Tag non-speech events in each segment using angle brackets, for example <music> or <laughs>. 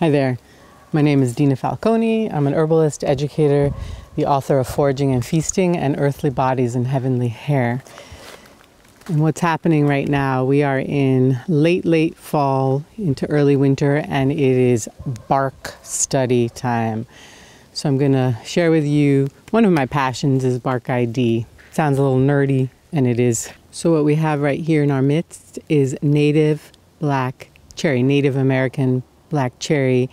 Hi there. My name is Dina Falconi. I'm an herbalist, educator, the author of Foraging and Feasting and Earthly Bodies and Heavenly Hair. And what's happening right now, we are in late, late fall into early winter, and it is bark study time. So I'm going to share with you one of my passions is bark ID. Sounds a little nerdy, and it is. So what we have right here in our midst is native black cherry, Native American black cherry,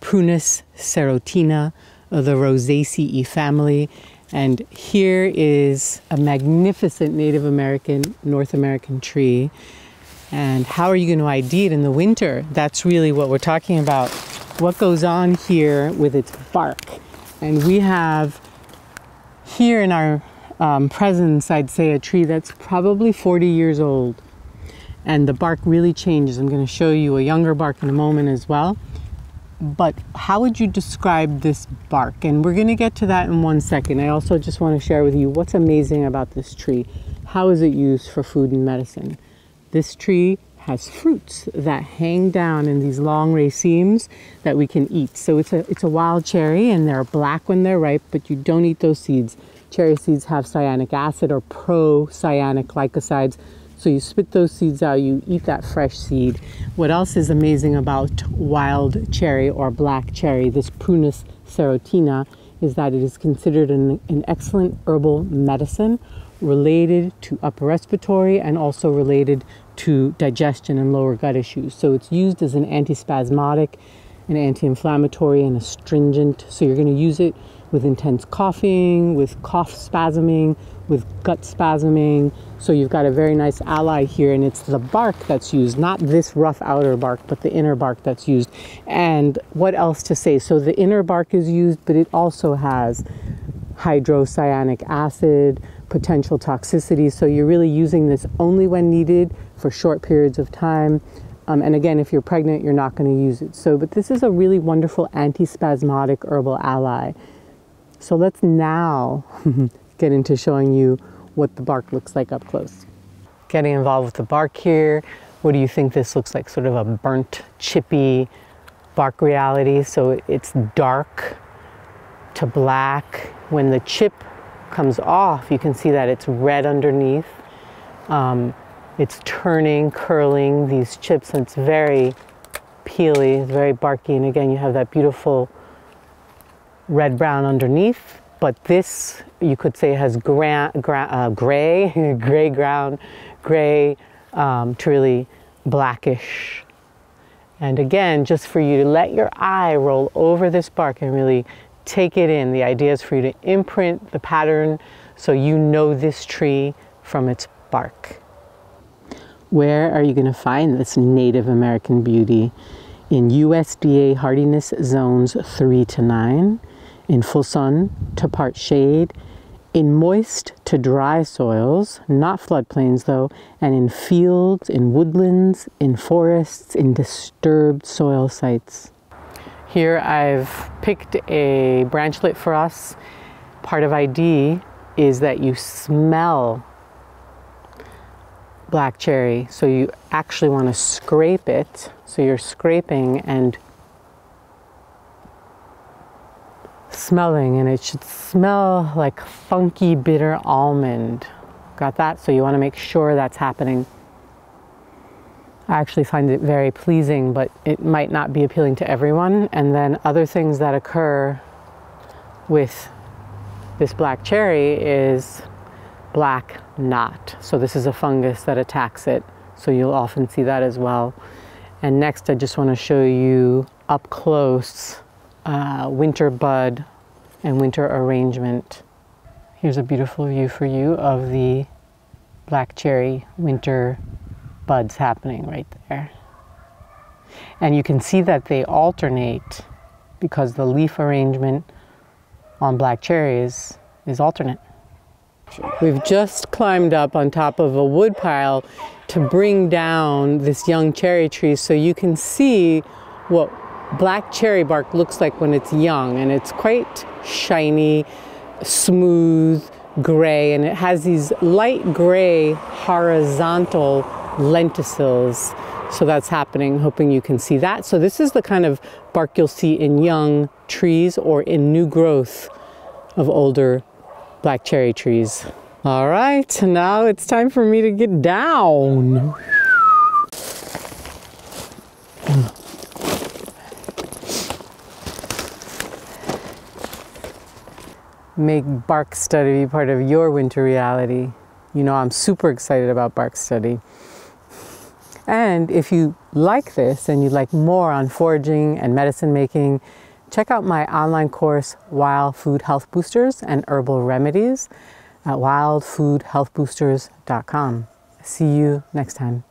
Prunus serotina of the Rosaceae family. And here is a magnificent Native American, North American tree. And how are you going to ID it in the winter? That's really what we're talking about. What goes on here with its bark? And we have here in our um, presence, I'd say a tree that's probably 40 years old. And the bark really changes. I'm going to show you a younger bark in a moment as well. But how would you describe this bark? And we're going to get to that in one second. I also just want to share with you what's amazing about this tree. How is it used for food and medicine? This tree has fruits that hang down in these long racemes that we can eat. So it's a, it's a wild cherry and they're black when they're ripe, but you don't eat those seeds. Cherry seeds have cyanic acid or procyanic glycosides. So you spit those seeds out, you eat that fresh seed. What else is amazing about wild cherry or black cherry, this Prunus serotina, is that it is considered an, an excellent herbal medicine related to upper respiratory and also related to digestion and lower gut issues. So it's used as an antispasmodic, an anti-inflammatory, and astringent. So you're going to use it with intense coughing, with cough spasming, with gut spasming. So you've got a very nice ally here, and it's the bark that's used, not this rough outer bark, but the inner bark that's used. And what else to say? So the inner bark is used, but it also has hydrocyanic acid, potential toxicity. So you're really using this only when needed for short periods of time. Um, and again, if you're pregnant, you're not going to use it. So, but this is a really wonderful antispasmodic herbal ally. So let's now <laughs> get into showing you what the bark looks like up close. Getting involved with the bark here. What do you think this looks like? Sort of a burnt, chippy bark reality. So it's dark to black. When the chip comes off, you can see that it's red underneath. Um, it's turning, curling these chips, and it's very peely, it's very barky. And again, you have that beautiful red brown underneath. But this, you could say, has gra gra uh, gray, <laughs> gray ground, gray um, to really blackish. And again, just for you to let your eye roll over this bark and really take it in. The idea is for you to imprint the pattern so you know this tree from its bark. Where are you going to find this Native American beauty? In USDA hardiness zones 3 to 9, in full sun to part shade, in moist to dry soils, not floodplains though, and in fields, in woodlands, in forests, in disturbed soil sites. Here I've picked a branchlet for us. Part of ID is that you smell black cherry. So you actually want to scrape it. So you're scraping and smelling and it should smell like funky bitter almond. Got that? So you want to make sure that's happening. I actually find it very pleasing, but it might not be appealing to everyone. And then other things that occur with this black cherry is black knot. So this is a fungus that attacks it. So you'll often see that as well. And next I just want to show you up close uh, winter bud and winter arrangement. Here's a beautiful view for you of the black cherry winter buds happening right there. And you can see that they alternate because the leaf arrangement on black cherries is alternate. We've just climbed up on top of a wood pile to bring down this young cherry tree so you can see what black cherry bark looks like when it's young and it's quite shiny, smooth, gray and it has these light gray horizontal lenticels. So that's happening, hoping you can see that. So this is the kind of bark you'll see in young trees or in new growth of older black cherry trees. All right, now it's time for me to get down. Make bark study be part of your winter reality. You know, I'm super excited about bark study. And if you like this and you'd like more on foraging and medicine making, check out my online course, Wild Food Health Boosters and Herbal Remedies at wildfoodhealthboosters.com. See you next time.